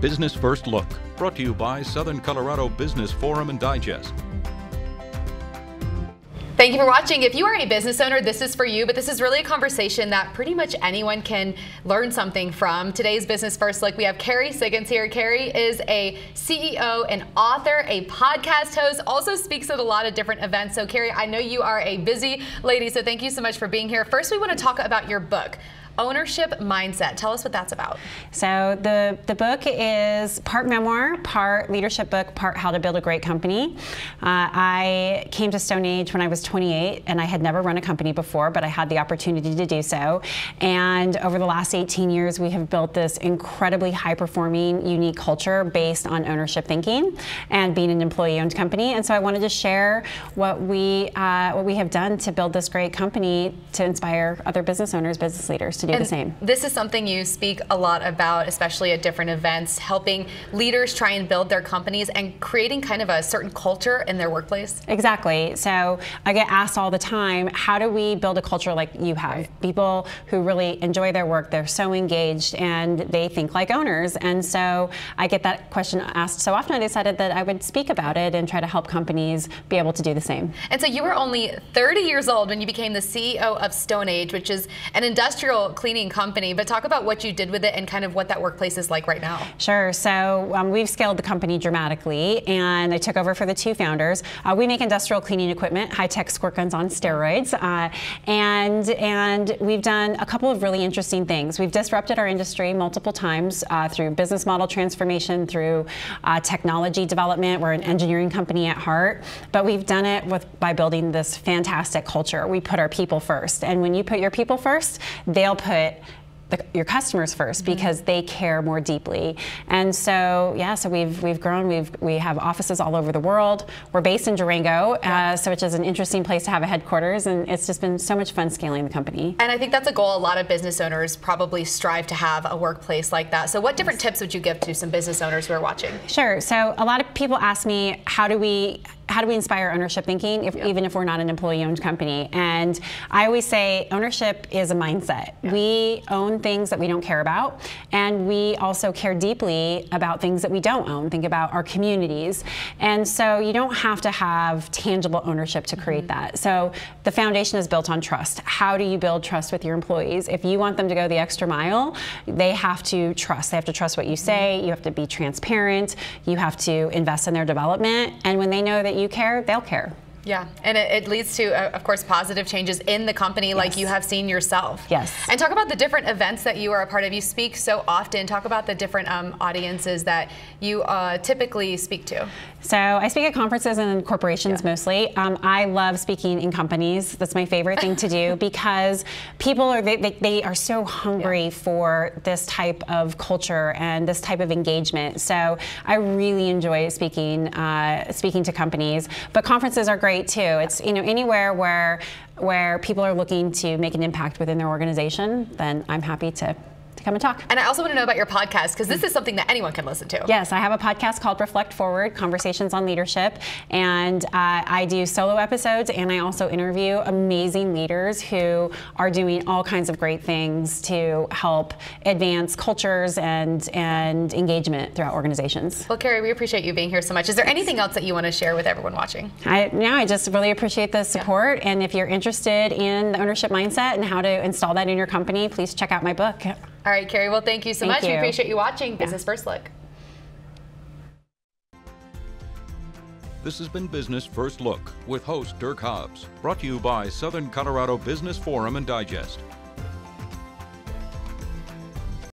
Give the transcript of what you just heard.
Business First Look, brought to you by Southern Colorado Business Forum and Digest. Thank you for watching. If you are a business owner, this is for you, but this is really a conversation that pretty much anyone can learn something from. Today's Business First Look, we have Kerry Siggins here. Kerry is a CEO, an author, a podcast host, also speaks at a lot of different events. So, Kerry, I know you are a busy lady, so thank you so much for being here. First, we want to talk about your book ownership mindset. Tell us what that's about. So the the book is part memoir, part leadership book, part how to build a great company. Uh, I came to Stone Age when I was 28, and I had never run a company before, but I had the opportunity to do so. And over the last 18 years, we have built this incredibly high performing, unique culture based on ownership thinking and being an employee owned company. And so I wanted to share what we uh, what we have done to build this great company to inspire other business owners, business leaders to do and the same. This is something you speak a lot about, especially at different events, helping leaders try and build their companies and creating kind of a certain culture in their workplace. Exactly. So I get asked all the time, how do we build a culture like you have? Right. People who really enjoy their work, they're so engaged and they think like owners. And so I get that question asked so often, I decided that I would speak about it and try to help companies be able to do the same. And so you were only 30 years old when you became the CEO of Stone Age, which is an industrial cleaning company, but talk about what you did with it and kind of what that workplace is like right now. Sure. So um, we've scaled the company dramatically, and I took over for the two founders. Uh, we make industrial cleaning equipment, high-tech squirt guns on steroids, uh, and and we've done a couple of really interesting things. We've disrupted our industry multiple times uh, through business model transformation, through uh, technology development. We're an engineering company at heart, but we've done it with by building this fantastic culture. We put our people first, and when you put your people first, they'll put put the, your customers 1st mm-hmm. because they care more deeply. And so, yeah, so we've we've grown. We've we have offices all over the world. We're based in Durango, yeah. uh, so which is an interesting place to have a headquarters, and it's just been so much fun scaling the company. And I think that's a goal a lot of business owners probably strive to have a workplace like that. So, what different yes. tips would you give to some business owners who are watching? Sure. So, a lot of people ask me, how do we how do we inspire ownership thinking, if, yeah. even if we're not an employee-owned company? And I always say ownership is a mindset. Yeah. We own things that we don't care about, and we also care deeply about things that we don't own. Think about our communities, and so you don't have to have tangible ownership to create mm-hmm. that. So the foundation is built on trust. How do you build trust with your employees? If you want them to go the extra mile, they have to trust. They have to trust what you say. You have to be transparent. You have to invest in their development, and when they know that you care, they'll care. Yeah, and it, it leads to, uh, of course, positive changes in the company yes. like you have seen yourself. Yes. And talk about the different events that you are a part of. You speak so often. Talk about the different um, audiences that you uh, typically speak to. So I speak at conferences and corporations yeah. mostly. Um, I love speaking in companies. That's my favorite thing to do because people are they, they, they are so hungry yeah. for this type of culture and this type of engagement. So I really enjoy speaking uh, speaking to companies. But conferences are great great too. It's you know anywhere where where people are looking to make an impact within their organization, then I'm happy to come and talk. And I also want to know about your podcast because this is something that anyone can listen to. Yes, I have a podcast called Reflect Forward Conversations on Leadership. And uh, I do solo episodes and I also interview amazing leaders who are doing all kinds of great things to help advance cultures and, and engagement throughout organizations. Well, Kerry, we appreciate you being here so much. Is there anything else that you want to share with everyone watching? I, no, I just really appreciate the support. Yeah. And if you're interested in the ownership mindset and how to install that in your company, please check out my book. All right, Kerry. Well, thank you so thank much. You. We appreciate you watching yeah. Business First Look. This has been Business First Look with host Dirk Hobbs, brought to you by Southern Colorado Business Forum and Digest.